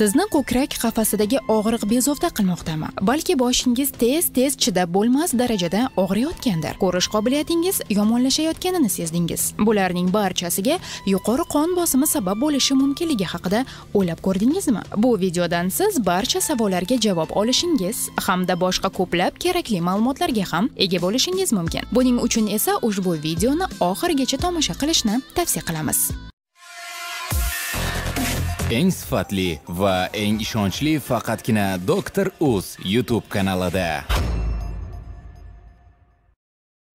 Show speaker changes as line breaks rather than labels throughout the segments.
sizni ko'krak qafasidagi og'riq bezovta qilmoqdami? Balki boshingiz tez tez chidab bo'lmas darajada og'riyotgandir. Ko'rish qobiliyatingiz yomonlashayotganini sezdingiz. Bularning barchasiga yuqori qon bosimi sabab bo'lishi mumkinligi haqida o'ylab ko'rdingizmi? Bu videodan siz barcha savollarga javob olishingiz hamda boshqa ko'plab kerakli ma'lumotlarga ham ega bo'lishingiz mumkin. Buning uchun esa ushbu videoni oxirigacha tomosha qilishni tavsiya qilamiz.
Eng sifatli va eng ishonchli faqatgina doktor uz youtube kanalida.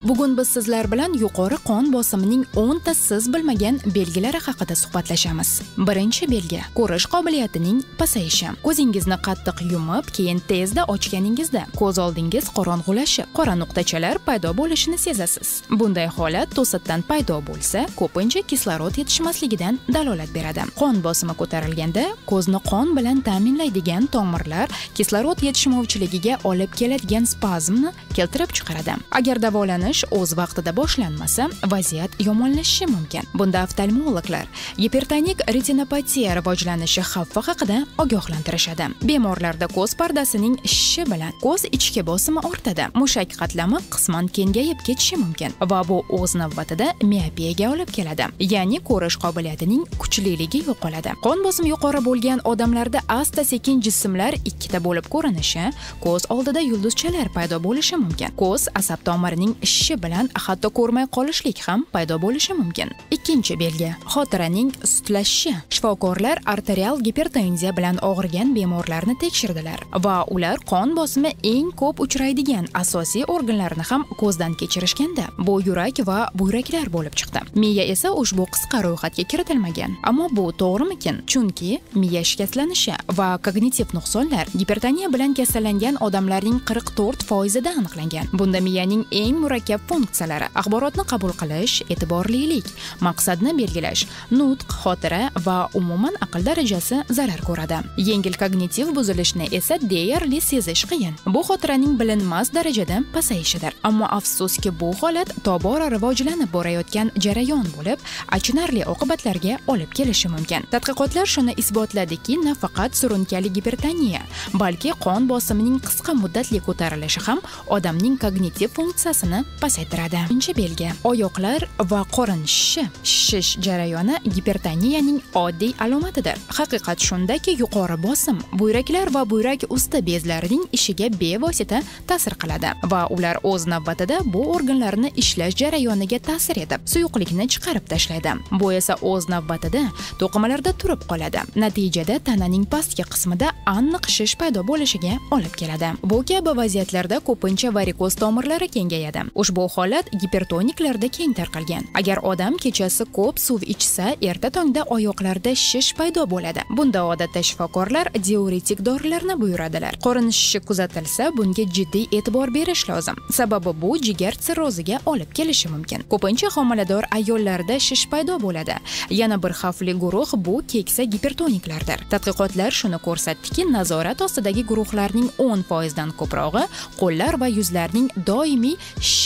Bugun biz sizlar bilan yuqori qon bosimining 10 ta siz bilmagan belgilari haqida suhbatlashamiz. Birinchi belgi ko'rish qobiliyatining pasayishi. Ko'zingizni qattiq yumib keyin tezda ochganingizda ko'z oldingiz qorong'ulashib qora nuqtachalar paydo bo'lishini sezasiz. Bunday holat to'satdan paydo bo'lsa ko'pincha kislorod yetishmasligidan dalolat beradi. Qon bosimi ko'tarilganda ko'zni qon bilan ta'minlaydigan tomirlar kislorod yetishmovchiligiga olib keladigan spazmni keltirib chiqaradi. Agar davolanish davolash o'z vaqtida boshlanmasa vaziyat yomonlashishi mumkin. Bunda oftalmologlar gipertonik retinopatiya rivojlanishi xavfi haqida ogohlantirishadi. Bemorlarda ko'z pardasining shishi bilan ko'z ichki bosimi ortadi. Mushak qatlami qisman kengayib ketishi mumkin va bu o'z navbatida miopiyaga olib keladi ya'ni ko'rish qobiliyatining kuchliligi yo'qoladi. Qon bosimi yuqori bo'lgan odamlarda asta sekin jismlar ikkita bo'lib ko'rinishi ko'z oldida yulduzchalar paydo bo'lishi mumkin. Ko'z asab tomirining ishishi bilan hatto ko'rmay qolishlik ham paydo bo'lishi mumkin. Ikkinchi belgi xotiraning sustlashishi shifokorlar arterial gipertenziya bilan og'rigan bemorlarni tekshirdilar va ular qon bosimi eng ko'p uchraydigan asosiy organlarni ham ko'zdan kechirishganda bu yurak va buyraklar bo'lib chiqdi. Miya esa ushbu qisqa ro'yxatga kiritilmagan. Ammo bu to'g'rimikin? Chunki miya shikastlanishi va kognitiv nuqsonlar gipertoniya bilan kasallangan odamlarning qirq to'rt foizida aniqlangan. Bunda miyaning eng murakkab funksiyalari axborotni qabul qilish e'tiborlilik maqsadni belgilash nutq xotira va umuman aql darajasi zarar ko'radi. Yengil kognitiv buzilishni esa deyarli sezish qiyin. Bu xotiraning bilinmas darajada pasayishidir. Ammo afsuski bu holat tobora rivojlanib borayotgan jarayon bo'lib achinarli oqibatlarga olib kelishi mumkin. Tadqiqotlar shuni isbotladiki nafaqat surunkali gipertoniya balki qon bosimining qisqa muddatli ko'tarilishi ham odamning kognitiv funksiyasini pasaytiradi birinchi belgi oyoqlar va qorin shishi shishish jarayoni gipertoniyaning oddiy alomatidir. Haqiqat shundaki yuqori bosim buyraklar va buyrak usti bezlarining ishiga bevosita ta'sir qiladi va ular o'z navbatida bu organlarni ishlash jarayoniga ta'sir etib suyuqlikni chiqarib tashlaydi bu esa o'z navbatida to'qimalarda turib qoladi. Natijada tananing pastki qismida aniq shish paydo bo'lishiga olib keladi. Bu kabi vaziyatlarda ko'pincha varikoz tomirlari kengayadi. Ushbu holat gipertoniklarda keng tarqalgan. Agar odam kechasi ko'p suv ichsa erta tongda oyoqlarda shish paydo bo'ladi. Bunda odatda shifokorlar diuretik dorilarni buyuradilar. Qorin shishi kuzatilsa bunga jiddiy e'tibor berish lozim. Sababi bu jigar sirroziga olib kelishi mumkin. Ko'pincha homilador ayollarda shish paydo bo'ladi. Yana bir xavfli guruh bu keksa gipertoniklardir. Tadqiqotlar shuni ko'rsatdiki nazorat ostidagi guruhlarning o'n foizdan ko'prog'i qo'llar va yuzlarning doimiy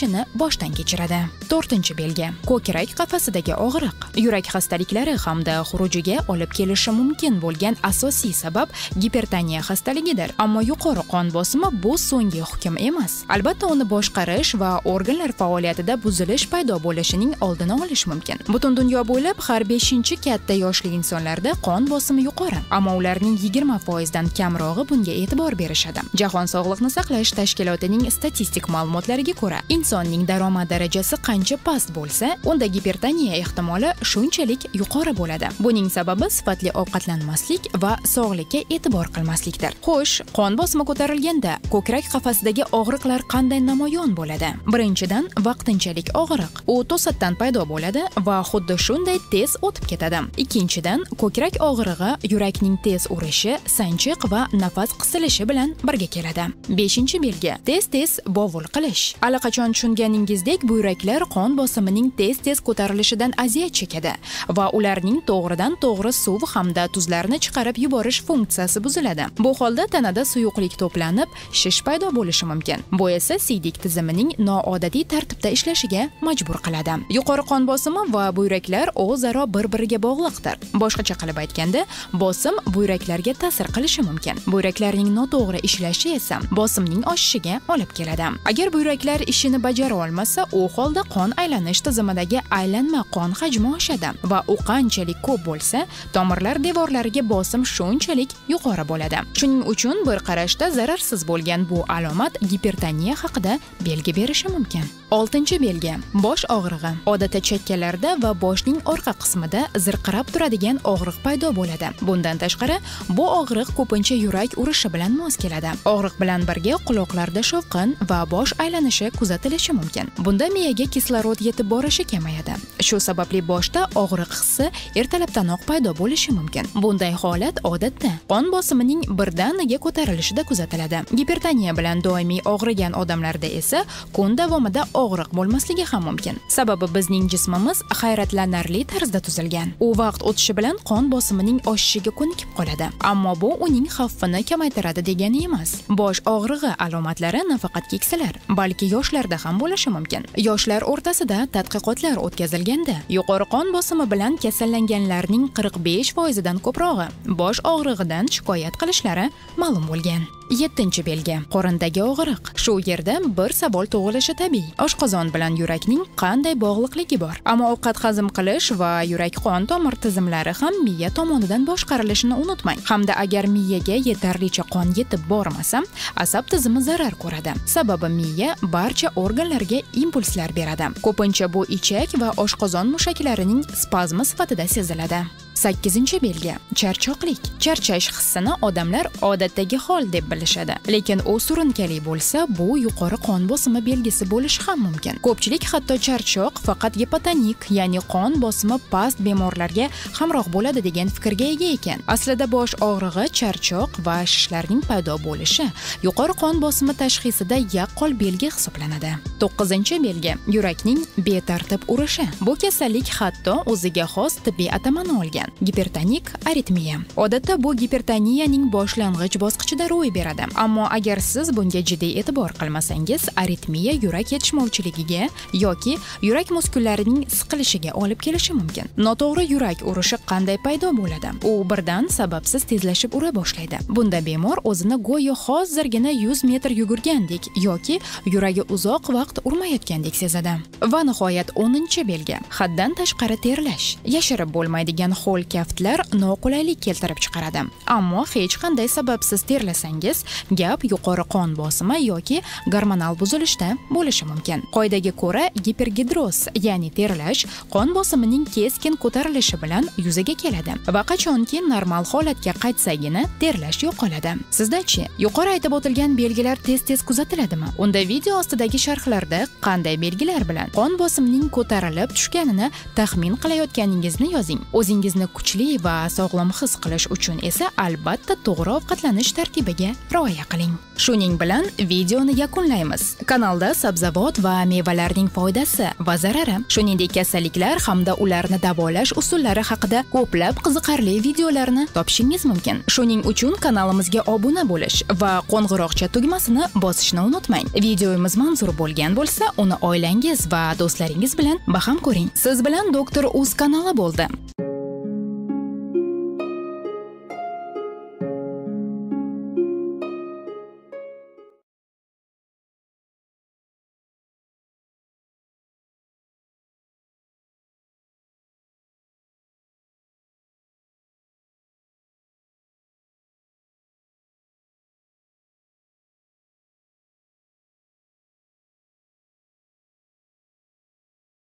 shishini boshdan kechiradi. To'rtinchi belgi. Ko'krak qafasidagi og'riq. Yurak xastaliklari hamda xurujiga olib kelishi mumkin bo'lgan asosiy sabab gipertoniya xastaligidir. Ammo yuqori qon bosimi bu so'nggi hukm emas. Albatta uni boshqarish va organlar faoliyatida buzilish paydo bo'lishining oldini olish mumkin. Butun dunyo bo'ylab har beshinchi katta yoshli insonlarda qon bosimi yuqori. Ammo ularning yigirma foizdan kamrog'i bunga e'tibor berishadi. Jahon sog'liqni saqlash tashkilotining statistik ma'lumotlariga ko'ra insonning daromad darajasi qancha past bo'lsa unda gipertoniya ehtimoli shunchalik yuqori bo'ladi. Buning sababi sifatli ovqatlanmaslik va sog'likka e'tibor qilmaslikdir. Xo'sh qon bosimi ko'tarilganda ko'krak qafasidagi og'riqlar qanday namoyon bo'ladi? Birinchidan vaqtinchalik og'riq. U to'satdan paydo bo'ladi va xuddi shunday tez o'tib ketadi. Ikkinchidan ko'krak og'rig'i yurakning tez urishi sanchiq va nafas qisilishi bilan birga keladi. Beshinchi belgi tez tez bovul qilish. Allaqachon tushunganingizdek buyraklar qon bosimining tez tez ko'tarilishidan aziyat chekadi va ularning to'g'ridan to'g'ri suv hamda tuzlarni chiqarib yuborish funksiyasi buziladi. Bu holda tanada suyuqlik to'planib shish paydo bo'lishi mumkin. Bu esa siydik tizimining noodatiy tartibda ishlashiga majbur qiladi. Yuqori qon bosimi va buyraklar o'zaro bir biriga bog'liqdir. Boshqacha qilib aytganda bosim buyraklarga ta'sir qilishi mumkin. Buyraklarning noto'g'ri ishlashi esa bosimning oshishiga olib keladi. Agar buyraklar ishini bajara olmasa u holda qon qon aylanish tizimidagi aylanma qon hajmi oshadi va u qanchalik ko'p bo'lsa tomirlar devorlariga bosim shunchalik yuqori bo'ladi. Shuning uchun bir qarashda zararsiz bo'lgan bu alomat gipertoniya haqida belgi berishi mumkin. Oltinchi belgi. Bosh og'rig'i. Odatda chakkalarda va boshning orqa qismida zirqirab turadigan og'riq paydo bo'ladi. Bundan tashqari bu og'riq ko'pincha yurak urishi bilan mos keladi. Og'riq bilan birga quloqlarda shovqin va bosh aylanishi kuzatilishi mumkin. Bunda miyaga kislorod yetib borishi kamayadi. Shu sababli boshda og'riq hissi ertalabdanoq paydo bo'lishi mumkin. Bunday holat odatda qon bosimining birdaniga ko'tarilishida kuzatiladi. Gipertoniya bilan doimiy og'rigan odamlarda esa kun davomida og'riq bo'lmasligi ham mumkin. Sababi bizning jismimiz hayratlanarli tarzda tuzilgan. U vaqt o'tishi bilan qon bosimining oshishiga ko'nikib qoladi. Ammo bu uning xavfini kamaytiradi degani emas. Bosh og'rig'i alomatlari nafaqat keksalar balki yoshlarda ham bo'lishi mumkin. Yoshlar o'rtasida tadqiqotlar o'tkazilganda yuqori qon bosimi bilan kasallanganlarning qirq besh foizidan ko'prog'i bosh og'rig'idan shikoyat qilishlari ma'lum bo'lgan. Yettinchi belgi. Qorindagi og'riq. Shu yerda bir savol tug'ilishi tabiiy. Oshqozon bilan yurakning qanday bog'liqligi bor. Ammo ovqat hazm qilish va yurak qon tomir tizimlari ham miya tomonidan boshqarilishini unutmang. Hamda agar miyaga yetarlicha qon yetib bormasa asab tizimi zarar ko'radi. Sababi miya barcha organlarga impulslar beradi. Ko'pincha bu ichak va oshqozon mushaklarining spazmi sifatida seziladi. Sakkizinchi belgi. Charchoqlik charchash hissini odamlar odatdagi hol deb bilishadi. Lekin u surunkali bo'lsa bu yuqori qon bosimi belgisi bo'lishi ham mumkin. Ko'pchilik hatto charchoq faqat gepatonik ya'ni qon bosimi past bemorlarga hamroh bo'ladi degan fikrga ega ekan. Aslida bosh og'rig'i charchoq va shishlarning paydo bo'lishi. Yuqori qon bosimi tashxisida yaqqol belgi hisoblanadi. To'qqizinchi belgi. Yurakning betartib urishi. Bu kasallik hatto o'ziga xos tibbiy atamani olgan. Gipertonik aritmiya odatda bu gipertoniyaning boshlang'ich bosqichida ro'y beradi. Ammo agar siz bunga jiddiy e'tibor qilmasangiz aritmiya yurak yetishmovchiligiga yoki yurak muskullarining siqilishiga olib kelishi mumkin. Noto'g'ri yurak urishi qanday paydo bo'ladi? U birdan sababsiz tezlashib ura boshlaydi. Bunda bemor o'zini go'yo hozirgina yuz metr yugurgandek yoki yuragi uzoq vaqt urmayotgandek sezadi. Va nihoyat o'ninchi belgi haddan tashqari terlash. Yashirib bo'lmaydigan ho'l kaftlar noqulaylik keltirib chiqaradi. Ammo hech qanday sababsiz terlasangiz gap yuqori qon bosimi yoki gormonal buzilishda bo'lishi mumkin. Qoidaga ko'ra gipergidroz ya'ni terlash qon bosimining keskin ko'tarilishi bilan yuzaga keladi va qachonki normal holatga qaytsagina terlash yo'qoladi. Sizdachi yuqori aytib o'tilgan belgilar tez tez kuzatiladimi? Unda video ostidagi sharhlarda qanday belgilar bilan qon bosimining ko'tarilib tushganini taxmin qilayotganingizni yozing. O'zingizni kuchli va sog'lom his qilish uchun esa albatta to'g'ri ovqatlanish tartibiga rioya qiling. Shuning bilan videoni yakunlaymiz. Kanalda sabzavot va mevalarning foydasi va zarari. Shuningdek kasalliklar hamda ularni davolash usullari haqida ko'plab qiziqarli videolarni topishingiz mumkin. Shuning uchun kanalimizga obuna bo'lish va qo'ng'iroqcha tugmasini bosishni unutmang. Videomiz manzur bo'lgan bo'lsa uni oilangiz va do'stlaringiz bilan baham ko'ring. Siz bilan doktor uz kanali bo'ldi.